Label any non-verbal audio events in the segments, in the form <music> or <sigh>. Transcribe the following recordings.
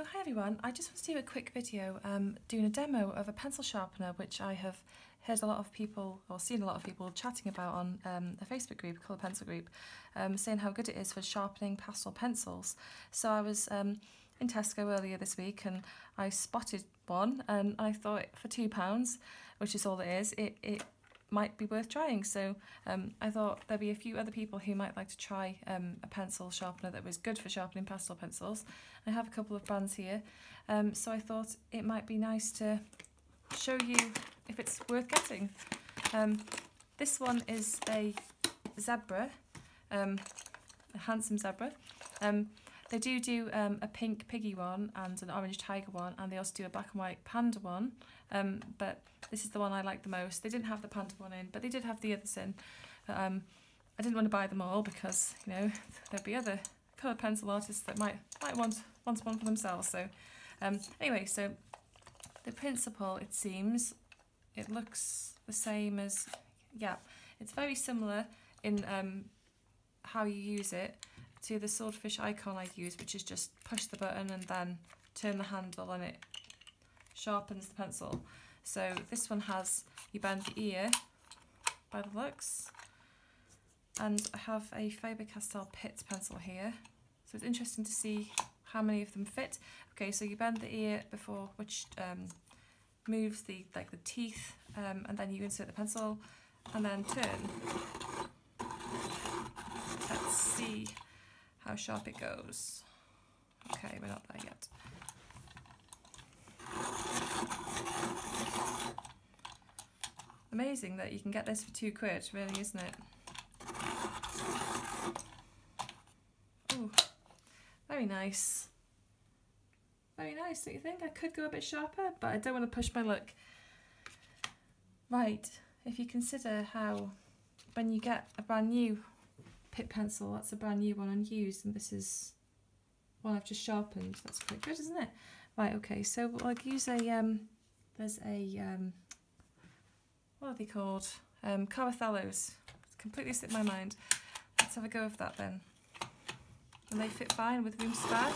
Oh, hi everyone, I just want to do a quick video um, doing a demo of a pencil sharpener which I have heard a lot of people or seen a lot of people chatting about on um, a Facebook group, colour pencil group, um, saying how good it is for sharpening pastel pencils. So I was um, in Tesco earlier this week and I spotted one and I thought for £2, which is all it is, it, it might be worth trying. So um, I thought there'd be a few other people who might like to try um, a pencil sharpener that was good for sharpening pastel pencils. I have a couple of brands here, um, so I thought it might be nice to show you if it's worth getting. Um, this one is a zebra, um, a handsome zebra. They do do um, a pink piggy one and an orange tiger one, and they also do a black and white panda one. Um, but this is the one I like the most. They didn't have the panda one in, but they did have the others in. um, I didn't want to buy them all because you know there'd be other coloured pencil artists that might might want want one for themselves. So um, anyway, so the principle it seems it looks the same as yeah, it's very similar in um, how you use it to the swordfish icon I use, which is just push the button and then turn the handle and it sharpens the pencil. So this one has, you bend the ear by the looks. And I have a Faber-Castell Pitt pencil here. So it's interesting to see how many of them fit. Okay, so you bend the ear before, which um, moves the like the teeth, um, and then you insert the pencil, and then turn. Let's see how sharp it goes. Okay, we're not there yet. Amazing that you can get this for two quid, really, isn't it? Ooh, very nice. Very nice, don't you think? I could go a bit sharper, but I don't want to push my luck. Right, if you consider how when you get a brand new Pitt pencil, that's a brand new one unused, and this is one I've just sharpened. That's quite good, isn't it? Right, okay, so I'll use a, um, there's a, um, what are they called? Um. It's completely slipped my mind. Let's have a go of that then. And they fit fine with room spare.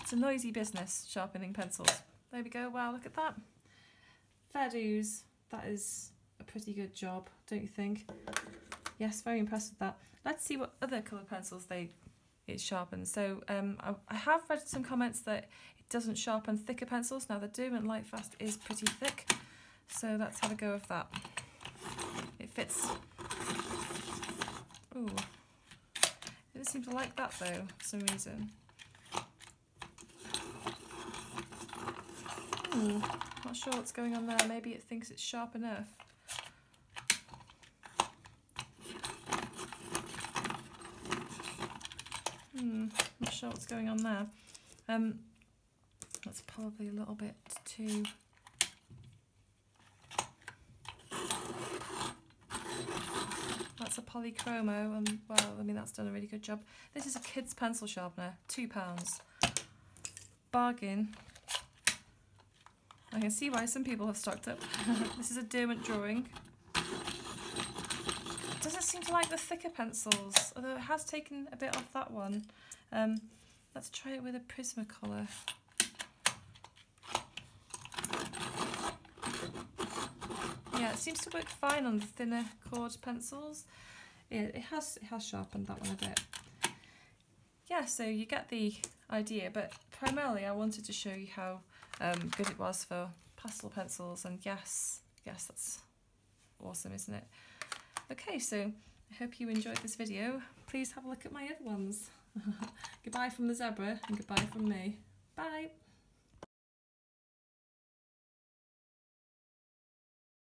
It's a noisy business, sharpening pencils. There we go, wow, look at that. Fair dues. That is a pretty good job, don't you think? Yes, very impressed with that. Let's see what other colour pencils they it sharpens. So um, I, I, have read some comments that it doesn't sharpen thicker pencils. Now the Derwent Lightfast is pretty thick, so let's have a go of that. It fits. Ooh, it doesn't seem to like that though, for some reason. Ooh, not sure what's going on there. Maybe it thinks it's sharp enough. Hmm, not sure what's going on there. Um, that's probably a little bit too... That's a polychromo, and well, I mean, that's done a really good job. This is a kid's pencil sharpener, £2. Bargain. I can see why some people have stocked up. <laughs> this is a Derwent drawing doesn't seem to like the thicker pencils, although it has taken a bit off that one. Um, let's try it with a Prismacolor. Yeah, it seems to work fine on the thinner cored pencils. It, it has it has sharpened that one a bit. Yeah, so you get the idea, but primarily I wanted to show you how um, good it was for pastel pencils, and yes, yes, that's awesome, isn't it? Okay, so I hope you enjoyed this video. Please have a look at my other ones. <laughs> goodbye from the zebra and goodbye from me. Bye!